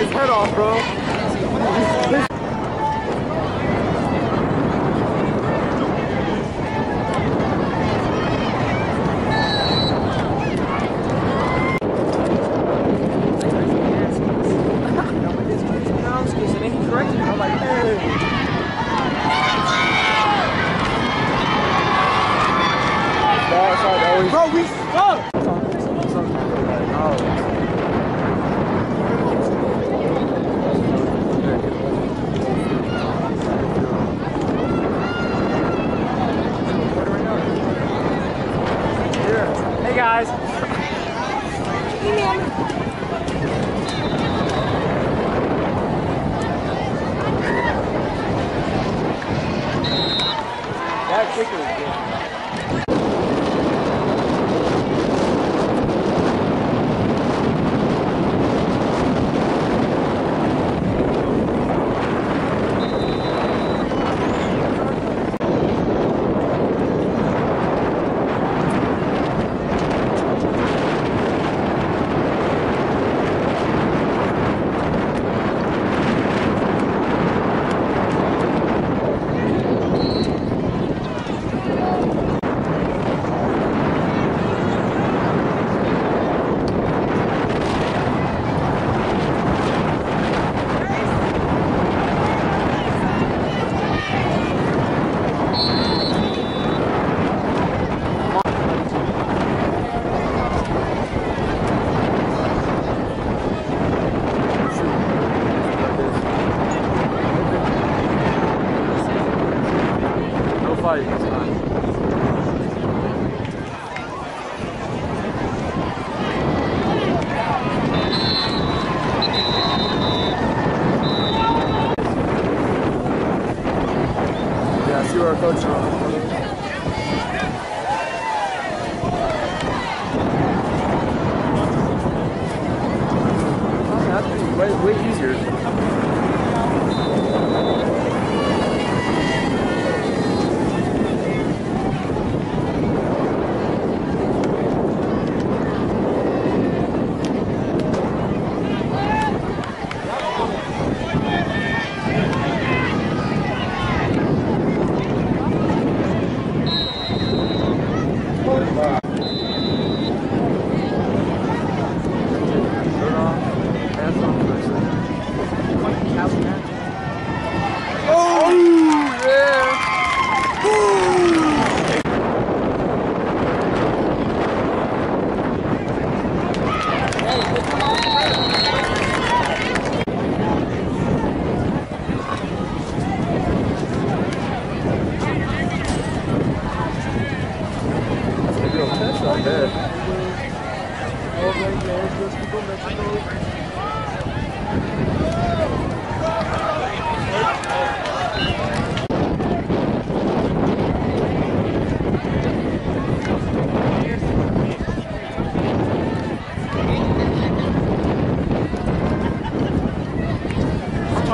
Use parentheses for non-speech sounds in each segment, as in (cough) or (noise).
his head off, bro.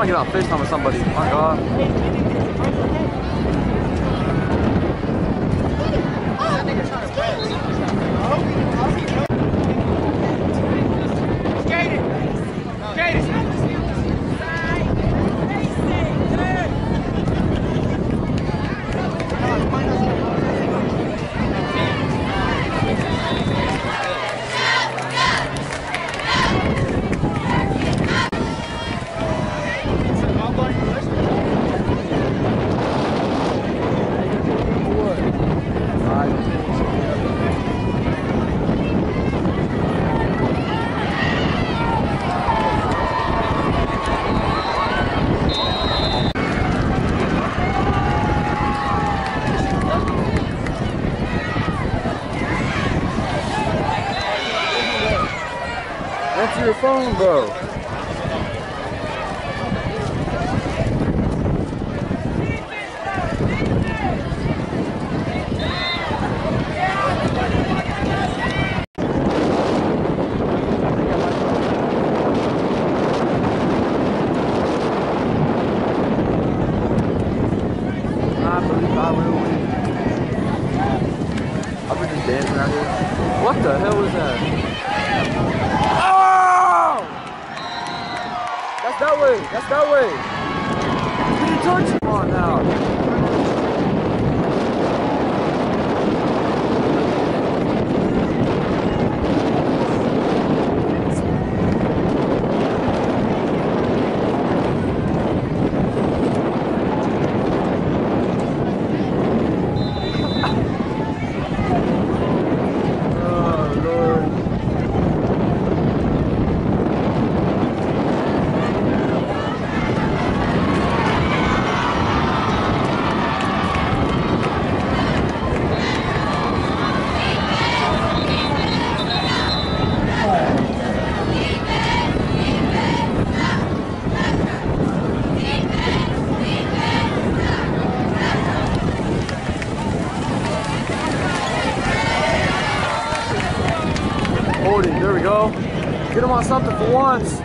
get our FaceTime with somebody. My God. bro. Once.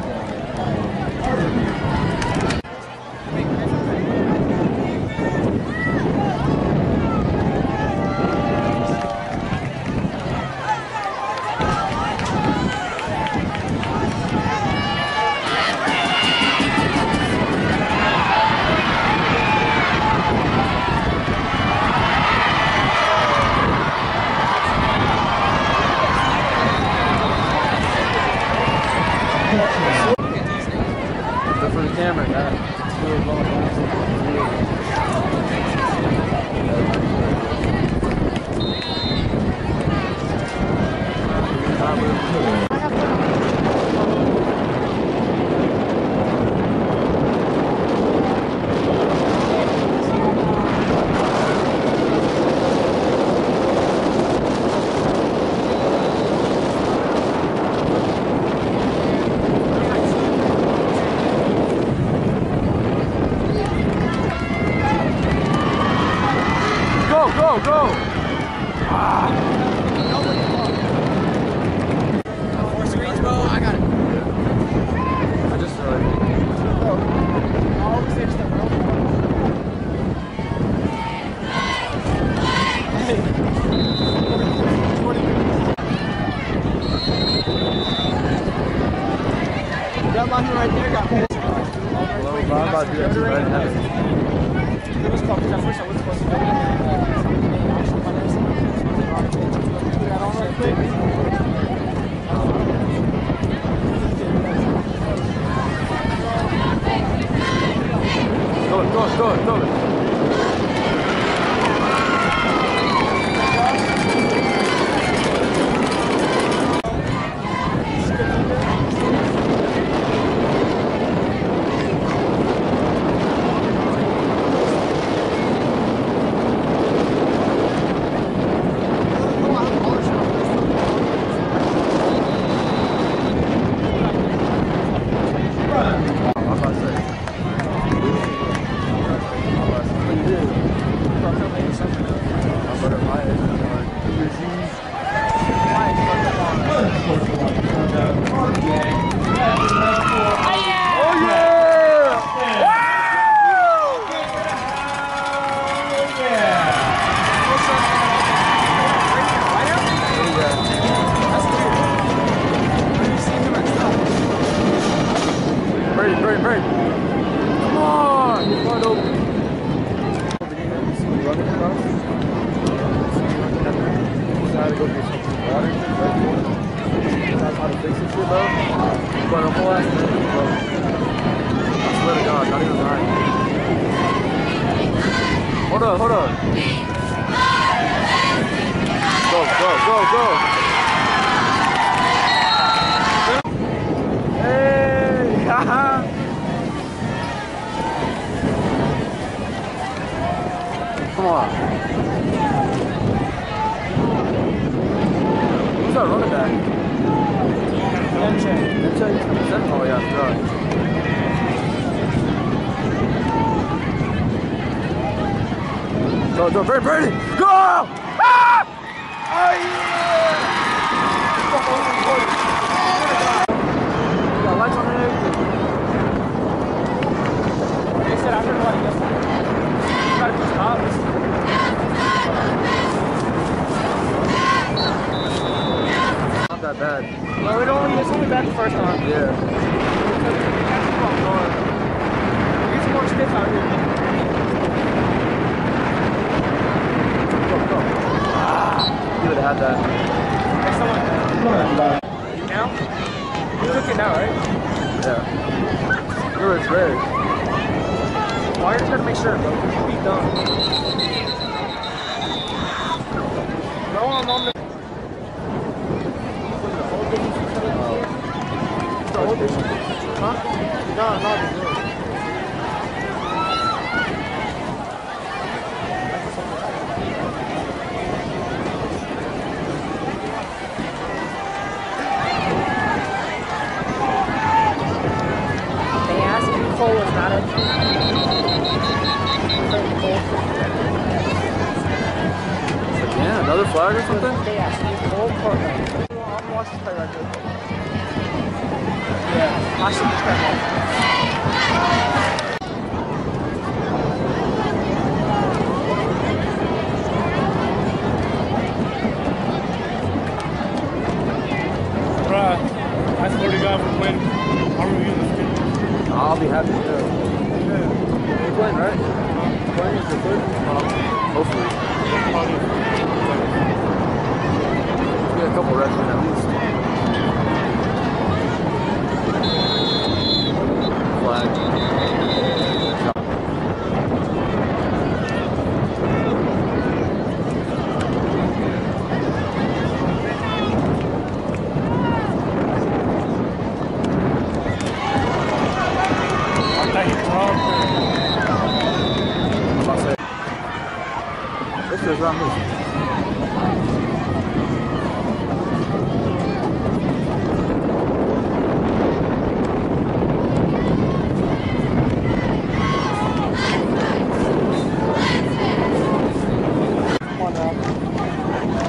Hold on, hold up. Go, go, go, go. Hey! haha. Come on. Who's that running back? Demche. Oh yeah, I forgot. Go, go, Brady, Brady! Go! Ah! Oh yeah! You got lights on and everything. They said I heard about it yesterday. You gotta just stop. Not that bad. No, it only it's only bad the first time. Yeah. where I'm going. It gets more stiff out here. Go, go. You would have had that. Hey, someone. You now? You took it now, right? Yeah. Remember, it's rare. Why are you trying to make sure, be. Bro, I'm on the. It? Huh? No, no, girl. They asked if Cole was not a It's like, yeah, another flag or something? They asked me Cole Portland. I'll watch this play right here. Yeah, I should just grab that. I swear to God, we win. I'm reviewing this kid. I'll be happy to. Right? Is your third? Hopefully. Get a couple reps in at least. Flag. I'm not even wrong. I'm about to say. This is around this. Come on now.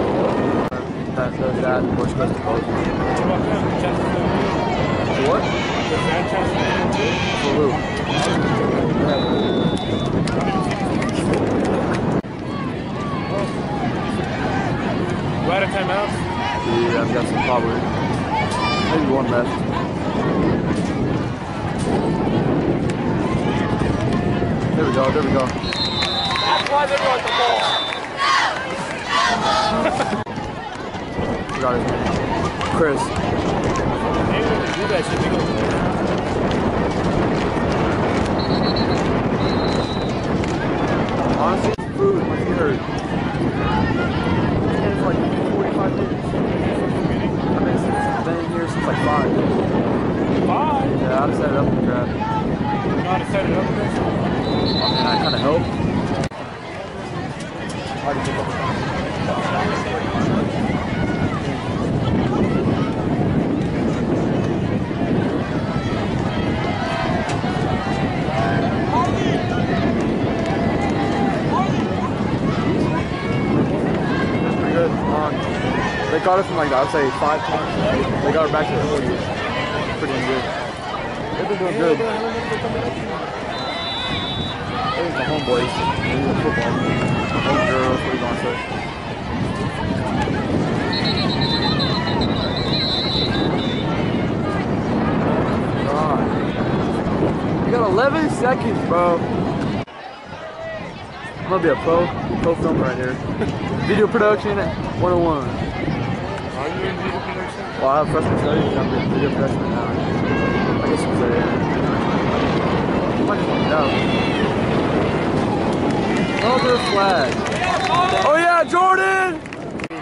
That, that, that, we're supposed to go. What about them? Chances For what? of- Does that chance For who? We're out of timeouts. Yeah, I've got some probably. Maybe one left. There we go, there we go. That's why they want the ball. (laughs) His name. Chris. They really do that shit. They Honestly, food. My feet hurt. It's like 45 minutes. I've been, since, been in here since like 5. Bye. Yeah, I just set it up and grab. You know how to set it up this? And I kind of help. Hard to pick up. That's pretty good. Um, they got it from like I'd say five times. They got it back to the 40s. Pretty good. They've been doing good. There's the homeboys. Maybe the football. Home girls, what you gonna say? God. You got 11 seconds, bro. I'm gonna be a pro, pro filmer right here. (laughs) Video production 101. Well, I have freshman studies, I'm production right now. I guess say, yeah. I might just want flag. Oh yeah, Jordan! Oh,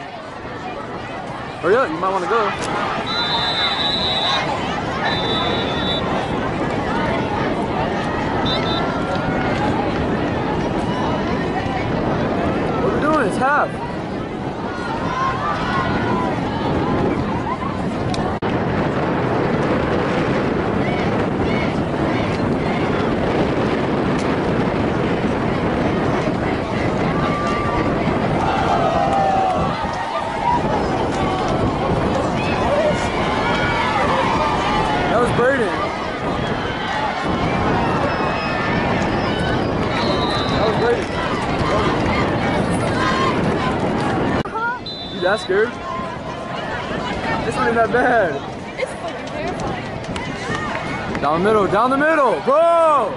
Hurry up, you might want to go. What are we doing? It's half. That was Braden. that scared? This one ain't that bad. It's fucking terrifying. Down the middle, down the middle, bro!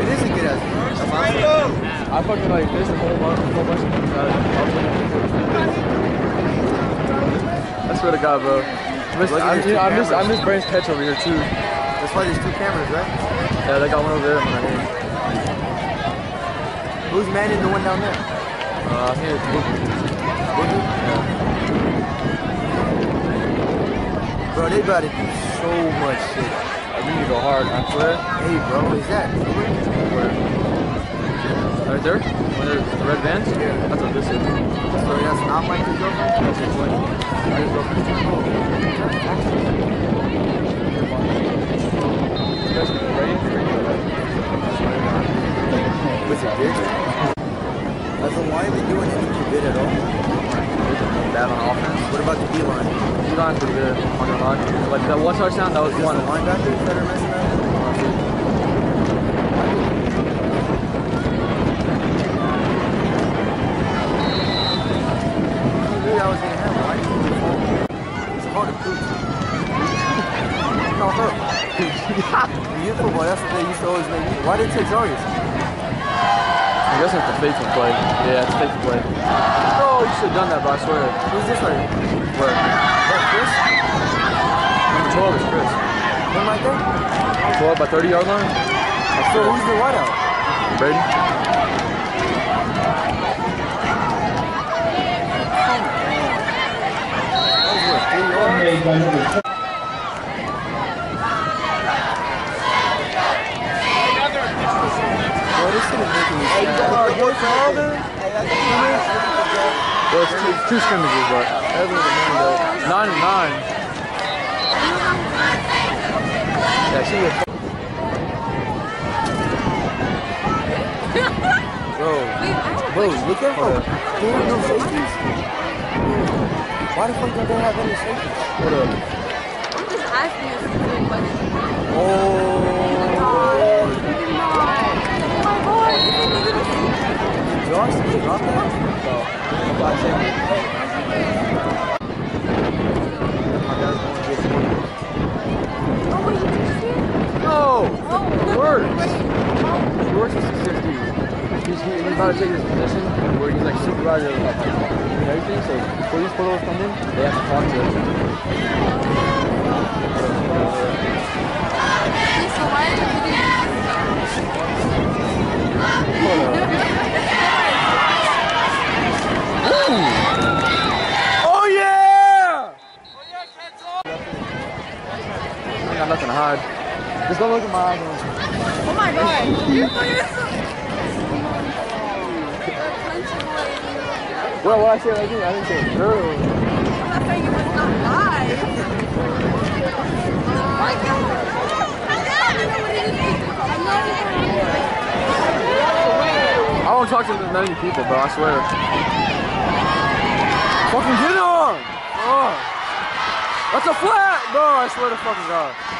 It is a good ass. I fucking like this a whole bunch, a whole bunch of things I swear to God, bro. I miss, Look at I, these you know, two I miss, I cameras. miss Brain's catch over here too. That's why there's two cameras, right? Yeah, they got one over there. My. Who's manning the one down there? Uh, think it's Boogie. Bro, they about to do so much shit. I need to go hard, I swear. Hey, bro, is that? Right there? When there's the red vans? Yeah. That's what this is. So that's not Michael's girlfriend? That's his twin. I just go Was it big? As a why are they doing anything good at all? Bad on offense. What about the D-line? D-line's pretty good, I'm not gonna lie. Like that one touchdown, that was Just one. the linebackers that are messing up? Who knew that was gonna happen? You phone? It's hard to prove. (laughs) no, her. (laughs) Youth football, that's what they used to always make me. Why did they take Zarius? I guess it's the fake play. Yeah, it's fake play. Oh, you should have done that, bro, I swear. Who's this right here? Where? That Chris? Number 12 is Chris. Him right there? 12 by 30 yard line? So who's the whiteout? Brady? That was what, three yards? Bro, this shit is making me sad. Well, it's two, scrimmages, but nine and nine. Yeah, she was. (laughs) Bro, bro, look at her. There are no safeties. Why the fuck don't they have any safeties? What up? I'm just asking you a stupid question. Oh, Oh my god, you drop that? Oh? No! Works. He works as a 50. He's, he, he's about to take his position where he's like supervisor of like, everything. So before these photos come in, they have to talk to him. So why are you doing Oh yeah! I got nothing to hide. Just don't look at my eyes. Oh my god, Well, what I said, I didn't, I didn't say girl. I'm not saying you must not lie. I know what it is. I I won't talk to many people, bro. I swear. Fucking get on! Oh. That's a flat, bro. I swear to fucking God.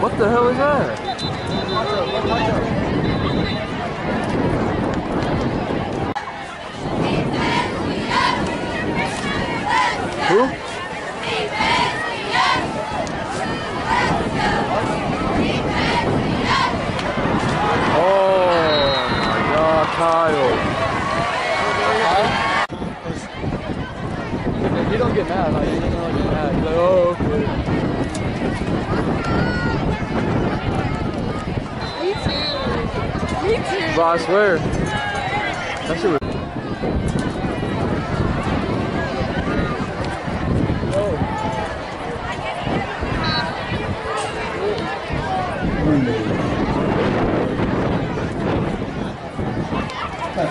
What the hell is that? Who? You don't get mad, like, don't get mad. Like, oh, okay. Me too. Me too. But I swear, that.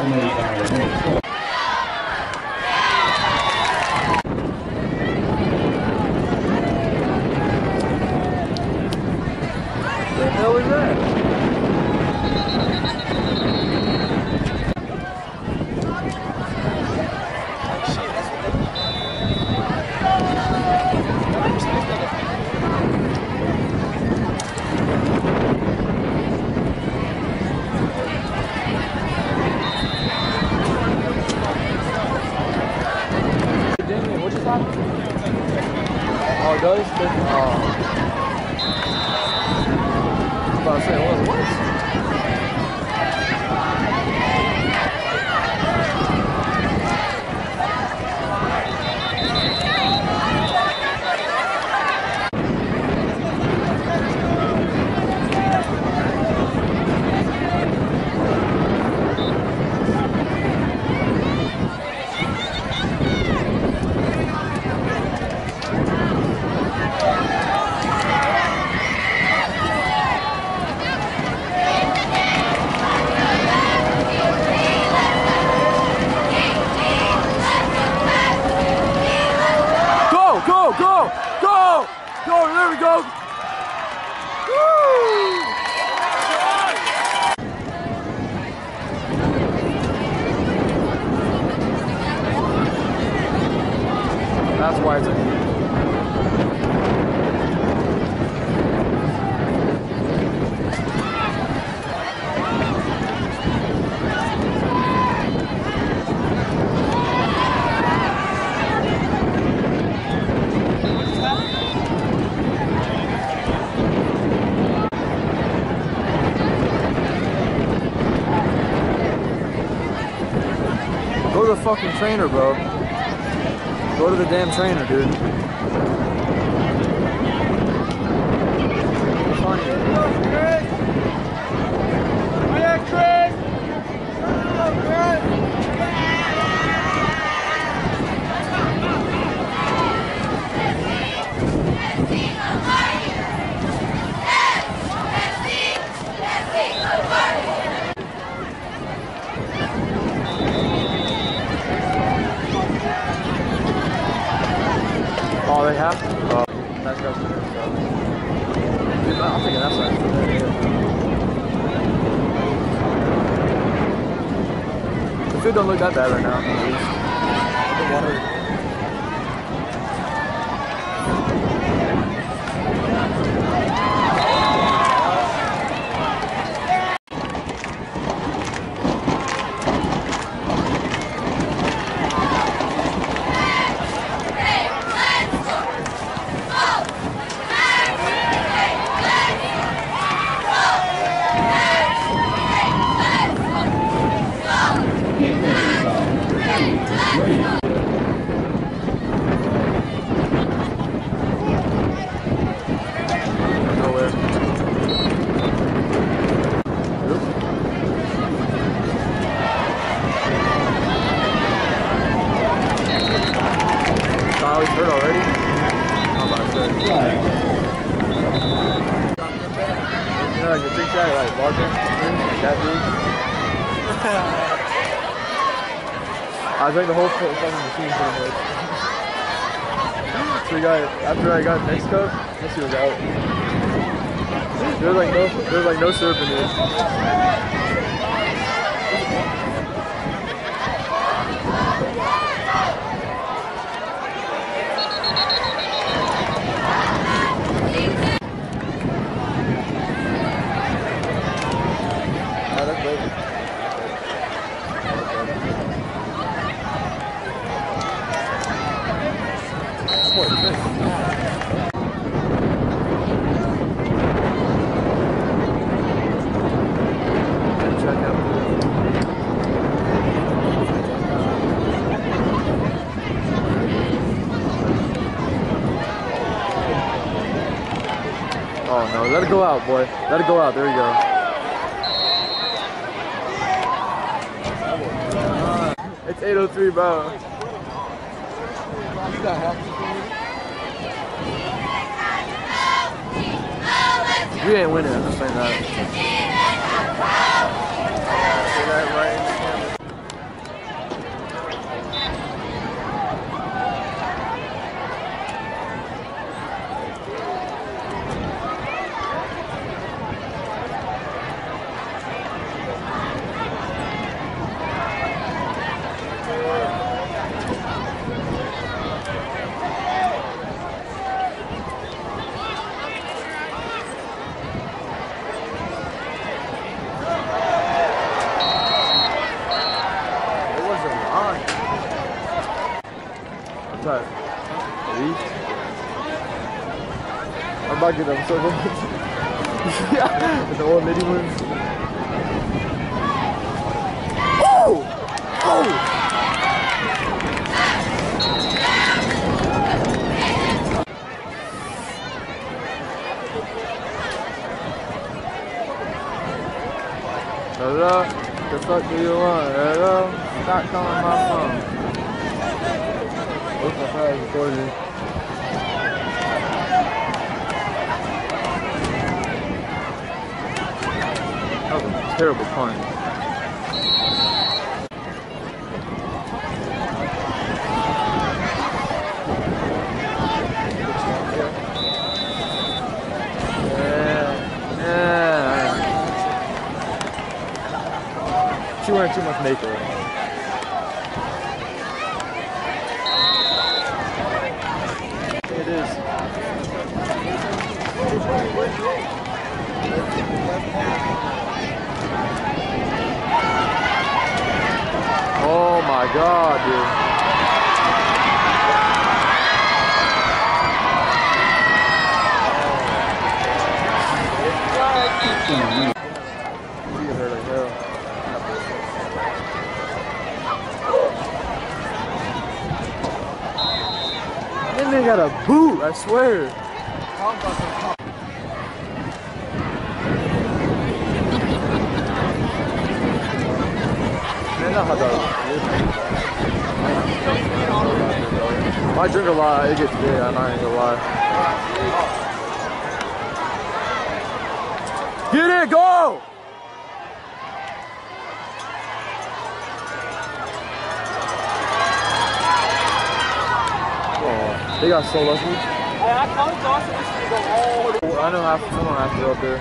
すごい。To the fucking trainer, bro. Go to the damn trainer, dude. Funny. Oh, they have? Oh, that's got some good stuff. Dude, I'm thinking that's like. The food don't look that bad right now. The water. Nowhere. Kyle, he's hurt already? I'm about to say. You know, like the big guy, like Larkin, like that dude. I drank the whole fu- fucking machine pretty much. so we got, after I got next cup, this shit was out. There's like no, there's like no syrup in it. Oh, that's dope. What, this? Gotta check out. Oh no, let it go out, boy. Let it go out. There you go. It's 803, bro. You got We ain't winning. I'm just saying that. Say that right in the camera. It wasn't line. What's that? Leaf? I'm so good. yeah, (laughs) the old nitty ones. Oh! Oh! Hello? The fuck do you want? Hello? Stop calling my phone. What's my phone recording? That was a terrible pun. Yeah, yeah. She wearing too much makeup. It is. Oh my god, dude. She hurt like hell. Then they got a boot, I swear. I drink a lot, it gets big, I'm not even gonna lie. Get it, go! They got so lucky. I told Dawson this I know half someone has to go up there.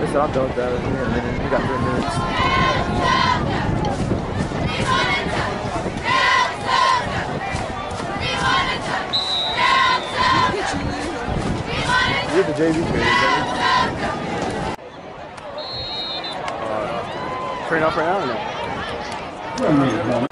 Listen, I'm done with that. Me a minute. We got three minutes. You're the JV trader, baby. Uh, Train off right now or no?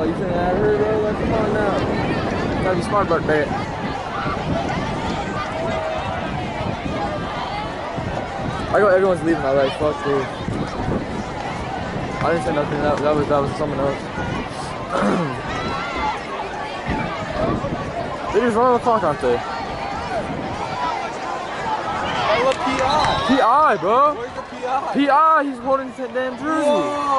So you think I heard, bro? Like, come on now. Gotta be smart about that. I go, everyone's leaving. I like, fuck this. I didn't say nothing. That, that was that was someone else. (clears throat) they just run the clock, aren't they? Hey, look, PI. Bro. Where's the PI? PI, he's holding his damn jersey. Whoa.